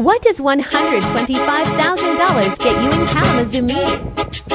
What does $125,000 get you in Kalamazoo meeting?